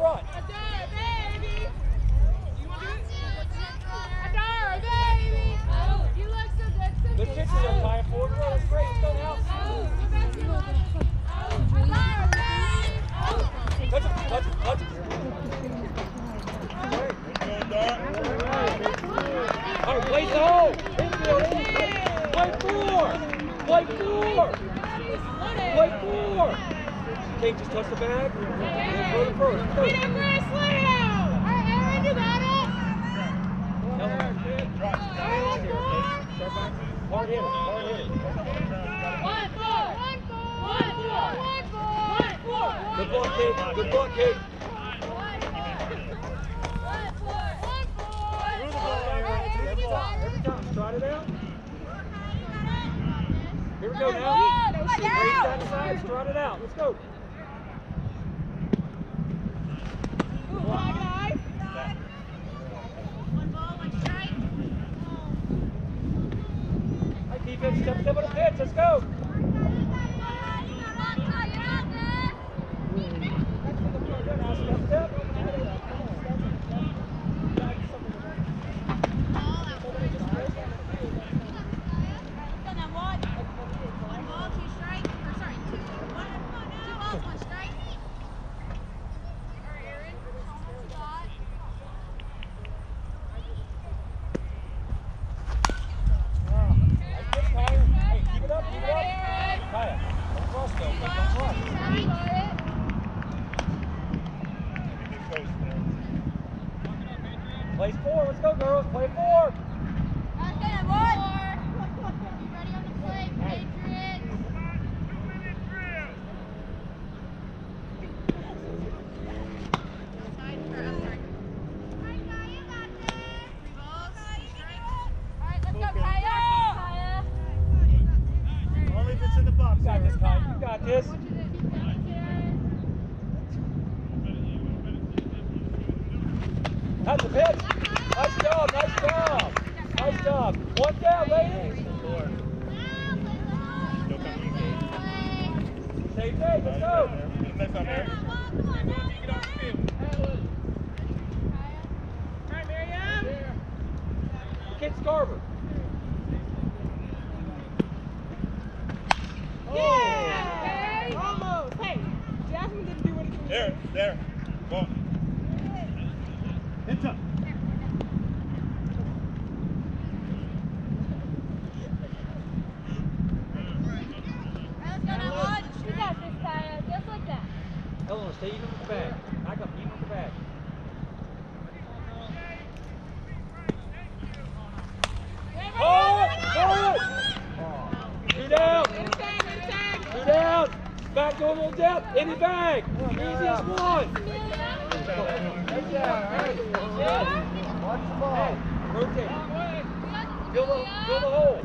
front. Good pitch there, Kaya. Forward row. That's great. Let's go now. Touch it. Touch it. Touch it. All right, play zone. Infield. infield. Play four. Play four. Play four. Can't just touch the bag. Then throw it first. Go. Start back. Hard hit it. Hard hit it. Good ball, Kate. Good ball, Kate. Every time. Every time. Trot it out. Here we go now. Raise that side. Trot it out. Let's go. All right, defense. Step, step on the pitch. Let's go. Step, step. Nice pitch, Kaya. Hey, keep it up. Keep it up. Kaya. Don't cross, though. Don't cross. Play four. Let's go, girls. Play four. Only if it's in the box. You got this, Kaya. You got this. That's the pitch. Nice job. Nice job. Nice job. One down, ladies. Same day. Let's go. Next on there. Kid Scarver. Almost. Hey, Jasmine didn't do anything. There, there. Go. Hit up. Eleanor, stay even with the bag. Back up, even with the bag. Oh! Oh! Two down. Two down. Back to a little depth. In the bag. Easiest one. Right down. Watch the ball. Rotate. Fill the, fill the hole.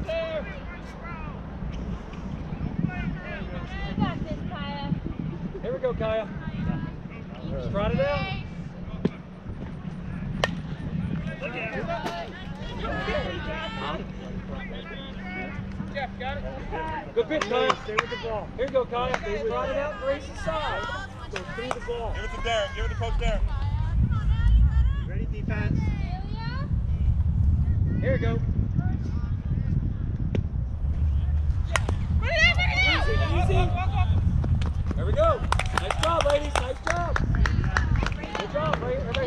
Here we go, Kaya. Trot it out. Good pitch, Kaya. Stay with the ball. Here you go, Kaya. Trot it out, race the side. Go through the ball. Give it to Derek. Give it to Coach Derek. Ready, defense? Here you go. Easy, easy. There we go. Nice job, ladies. Nice job.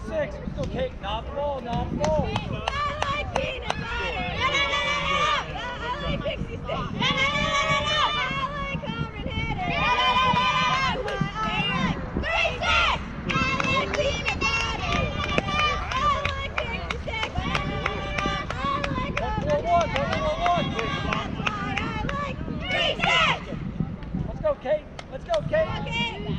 three, six. Let's go, Kate. Not the ball, not the ball. One, four, one, one, four, one. Let's go, Kate. Let's go, Kate. I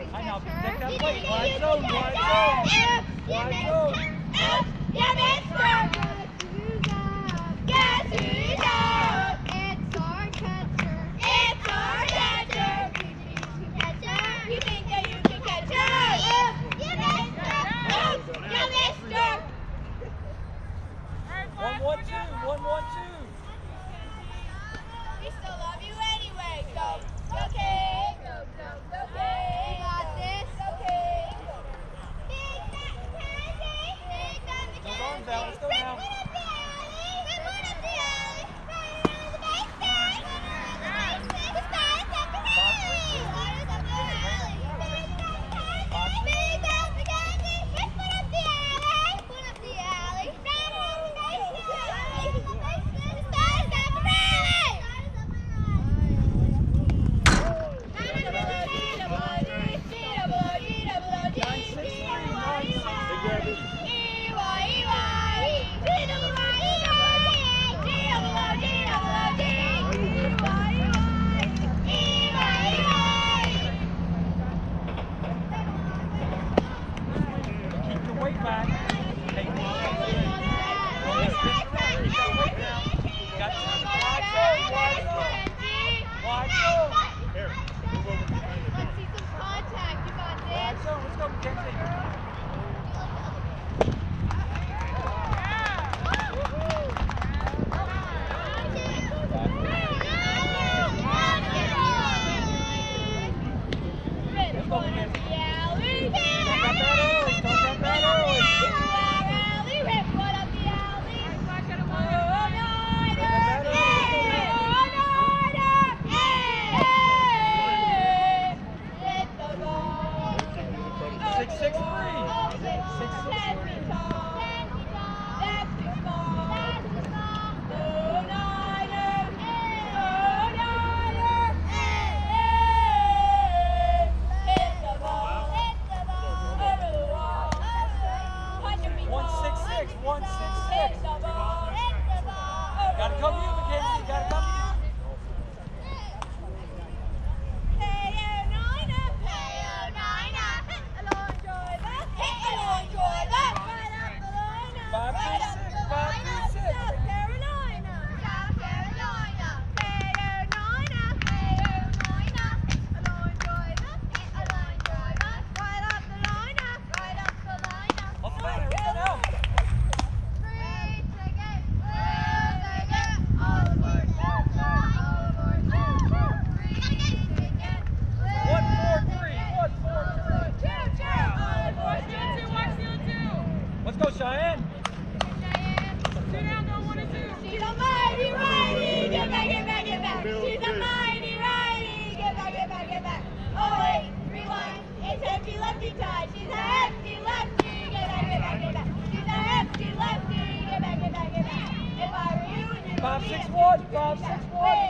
Wide zone, wide zone. Wide zone. Go,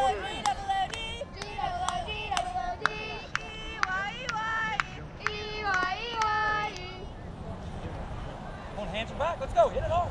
Let's go. Hit it home.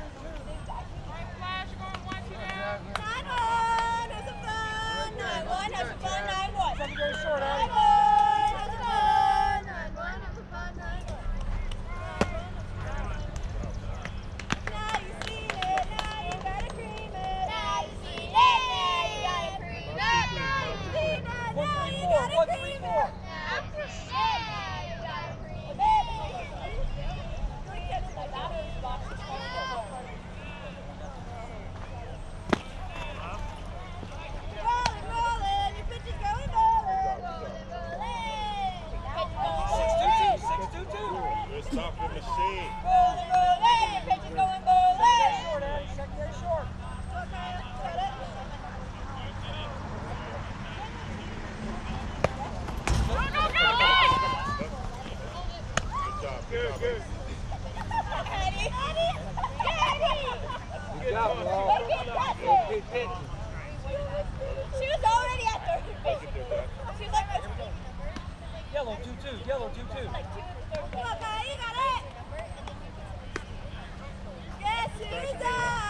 She was already at third. She was like Yellow 2-2, yellow 2-2. Like two Yes, Susan!